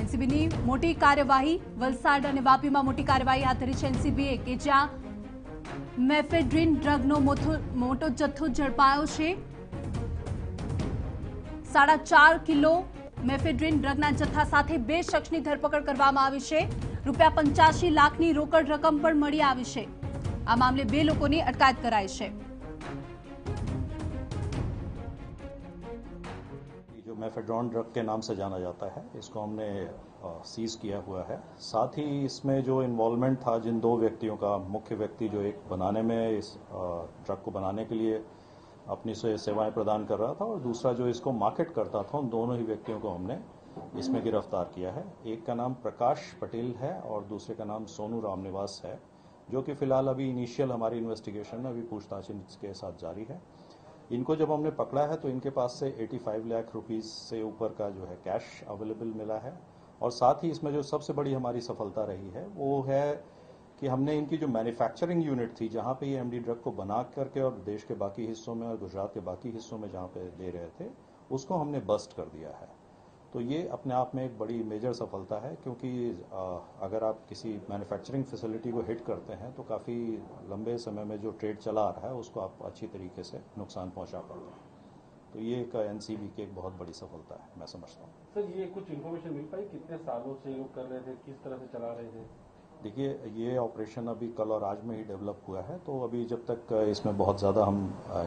એનસીબીની મોટી કાર્યવાહી, વલસાડ અને વાપીમાં મોટી કાર્યવાહી હાથ ધરી છે એનસીબીએ, કે જ્યાં મેફેડ્રીન ડ્રગનો મોટો જથ્થો ઝડપાયો છે. સાડા ચાર કિલો મેફેડ્રીન ડ્રગના જથ્થા સાથે બે શખ્સની ધરપકડ કરવામાં આવી છે. રૂપિયા પંચ્યાસી લાખની રોકડ રકમ પણ મળી આવી છે. આ મામલે બે લોકોની અટકાયત કરાઈ છે. मेफेड्रॉन ड्रग के नाम से जाना जाता है। इसको हमने सीज किया हुआ है। साथ ही इसमें जो इन्वॉल्वमेंट था जिन दो व्यक्तियों का, मुख्य व्यक्ति जो एक बनाने में इस ड्रग को बनाने के लिए अपनी से सेवाएँ प्रदान कर रहा था और दूसरा जो इसको मार्केट करता था, उन दोनों ही व्यक्तियों को हमने इसमें गिरफ़्तार किया है। एक का नाम प्रकाश पटेल है और दूसरे का नाम सोनू रामनिवास है, जो कि फ़िलहाल अभी इनिशियल हमारी इन्वेस्टिगेशन में अभी पूछताछ इनके साथ जारी है। इनको जब हमने पकड़ा है तो इनके पास से 85 लाख रुपीस से ऊपर का जो है कैश अवेलेबल मिला है। और साथ ही इसमें जो सबसे बड़ी हमारी सफलता रही है, वो है कि हमने इनकी जो मैन्युफैक्चरिंग यूनिट थी, जहाँ पे ये एमडी ड्रग को बना करके और देश के बाकी हिस्सों में और गुजरात के बाकी हिस्सों में जहाँ पे दे रहे थे, उसको हमने बस्ट कर दिया है। तो ये अपने आप में एक बड़ी मेजर सफलता है, क्योंकि अगर आप किसी मैन्युफैक्चरिंग फैसिलिटी को हिट करते हैं तो काफ़ी लंबे समय में जो ट्रेड चला आ रहा है, उसको आप अच्छी तरीके से नुकसान पहुँचा पाते हैं। तो ये एक एनसीबी की एक बहुत बड़ी सफलता है, मैं समझता हूँ। सर, ये कुछ इन्फॉर्मेशन मिल पाई? कितने सालों से योग कर रहे थे? किस तरह से चला रहे थे? देखिए ये ऑपरेशन अभी कल और आज में ही डेवलप हुआ है तो अभी जब तक इसमें बहुत ज़्यादा हम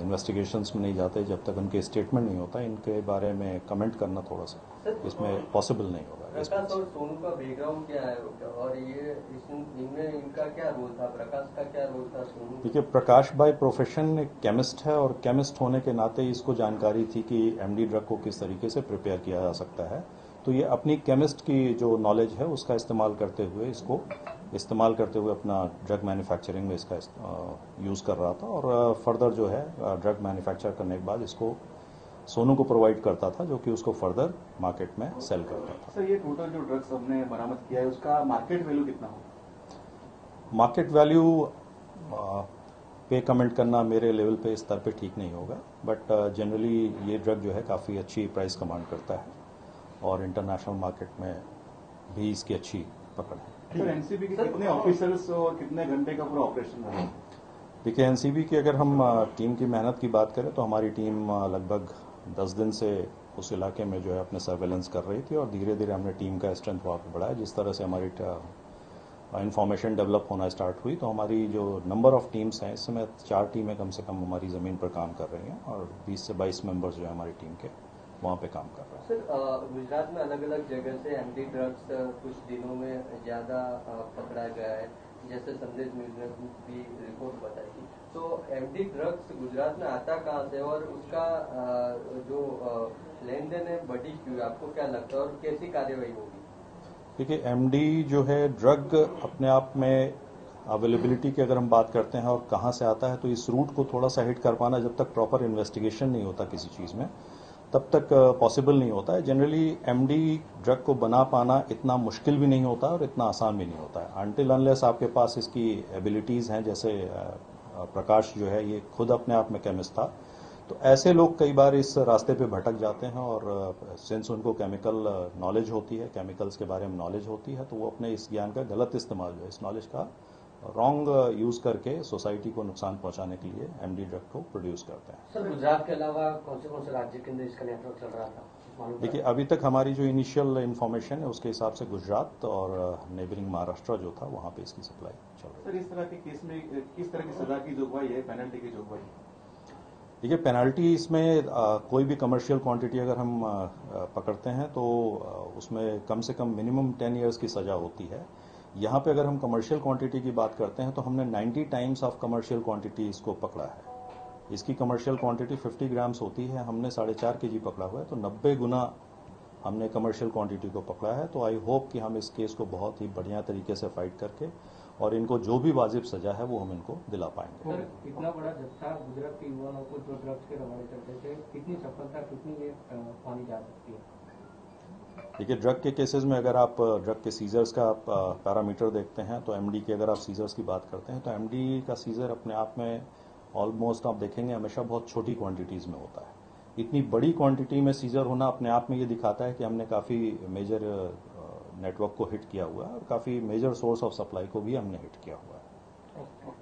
इन्वेस्टिगेशंस में नहीं जाते जब तक उनके स्टेटमेंट नहीं होता इनके बारे में कमेंट करना थोड़ा सा इसमें पॉसिबल नहीं होगा। प्रकाश और सोनू का बैकग्राउंड क्या है? और ये इस- इनमें इनका क्या रोल था? प्रकाश का क्या रोल था सोनू? देखिए प्रकाश बाय प्रोफेशन एक केमिस्ट है और केमिस्ट होने के नाते इसको जानकारी थी कि एमडी ड्रग को किस तरीके से प्रिपेयर किया जा सकता है। तो ये अपनी केमिस्ट की जो नॉलेज है उसका इस्तेमाल करते हुए इसको इस्तेमाल करते हुए अपना ड्रग मैन्युफैक्चरिंग में इसका यूज़ कर रहा था और फर्दर जो है ड्रग मैन्युफैक्चर करने के बाद इसको सोनू को प्रोवाइड करता था जो कि उसको फर्दर मार्केट में सेल करता था। सर ये टोटल जो ड्रग्स हमने बरामद किया है उसका मार्केट वैल्यू कितना होगा मार्केट वैल्यू पे कमेंट करना मेरे लेवल पे स्तर पे ठीक नहीं होगा बट जनरली ये ड्रग जो है काफ़ी अच्छी प्राइस कमांड करता है। और इंटरनेशनल मार्केट में भी इसकी अच्छी पकड़ है। सर एनसीबी के कितने ऑफिसर्स और कितने घंटे का पूरा ऑपरेशन रहा? देखिए एनसीबी की अगर हम टीम की मेहनत की बात करें तो हमारी टीम लगभग 10 दिन से उस इलाके में जो है अपने सर्वेलेंस कर रही थी और धीरे धीरे हमने टीम का स्ट्रेंथ वहाँ पर बढ़ाया जिस तरह से हमारी इंफॉर्मेशन डेवलप होना स्टार्ट हुई तो हमारी जो नंबर ऑफ़ टीम्स हैं इस समय चार टीमें कम से कम हमारी ज़मीन पर काम कर रही हैं और 20 से 22 मेंबर्स जो है हमारी टीम के। वहाँ पे काम कर रहा है। सर गुजरात में अलग अलग जगह से एंटी ड्रग्स कुछ दिनों में ज़्यादा पकड़ा गया है। जैसे संदेश न्यूज़ ने भी रिपोर्ट बताई थी। तो एमडी ड्रग्स गुजरात में आता कहाँ से और उसका जो लेन देन है बड़ी क्यों? आपको क्या लगता है और कैसी कार्यवाही होगी? देखिए एमडी जो है ड्रग अपने आप में अवेलेबिलिटी की अगर हम बात करते हैं और कहाँ से आता है तो इस रूट को थोड़ा सा हिट कर पाना जब तक प्रॉपर इन्वेस्टिगेशन नहीं होता किसी चीज़ में। तब तक पॉसिबल नहीं होता है। जनरली एमडी ड्रग को बना पाना इतना मुश्किल भी नहीं होता और इतना आसान भी नहीं होता है। अनटिल अनलेस आपके पास इसकी एबिलिटीज़ हैं, जैसे प्रकाश जो है, ये खुद अपने आप में केमिस्ट था। तो ऐसे लोग कई बार इस रास्ते पे भटक जाते हैं और सिंस उनको केमिकल नॉलेज होती है केमिकल्स के बारे में नॉलेज होती है तो वो अपने इस ज्ञान का गलत इस्तेमाल जो है, इस नॉलेज का रॉन्ग यूज़ करके सोसाइटी को नुकसान पहुँचाने के लिए एमडी ड्रग को प्रोड्यूस करते हैं। सर गुजरात के अलावा कौन से कौन से राज्य के अंदर इसका नेटवर्क चल रहा था? देखिए अभी तक हमारी जो इनिशियल इन्फॉर्मेशन है उसके हिसाब से गुजरात और नेबरिंग महाराष्ट्र जो था वहाँ पे इसकी सप्लाई चल रही है। सर इस तरह के केस में किस तरह की सजा की जोगवाई है पेनल्टी की जोगवाई देखिए पेनल्टी इसमें आ, कोई भी कमर्शियल क्वांटिटी अगर हम आ, पकड़ते हैं तो आ, उसमें कम से कम मिनिमम टेन इयर्स की सज़ा होती है। यहाँ पे अगर हम कमर्शियल क्वांटिटी की बात करते हैं तो हमने 90 टाइम्स ऑफ़ कमर्शियल क्वांटिटी इसको पकड़ा है। इसकी कमर्शियल क्वांटिटी 50 ग्राम्स होती है, हमने साढ़े चार के जी पकड़ा हुआ है तो 90 गुना हमने कमर्शियल क्वांटिटी को पकड़ा है। तो आई होप कि हम इस केस को बहुत ही बढ़िया तरीके से फाइट करके और इनको जो भी वाजिब सजा है, वो हम इनको दिला पाएँगे। सर, इतना बड़ा जत्था गुजरात के युवाओं को जो ड्रग्स के थे, कितनी सफलता, कितनी पानी जा सकती है? देखिए ड्रग के केसेस में अगर आप ड्रग के सीजर्स का आप पैरामीटर देखते हैं तो एमडी की अगर आप सीजर्स की बात करते हैं तो एमडी का सीजर अपने आप में ऑलमोस्ट आप देखेंगे हमेशा बहुत छोटी क्वांटिटीज में होता है। इतनी बड़ी क्वांटिटी में सीजर होना अपने आप में ये दिखाता है कि हमने काफ़ी मेजर नेटवर्क को हिट किया हुआ है और काफ़ी मेजर सोर्स ऑफ़ सप्लाई को भी हमने हिट किया हुआ है।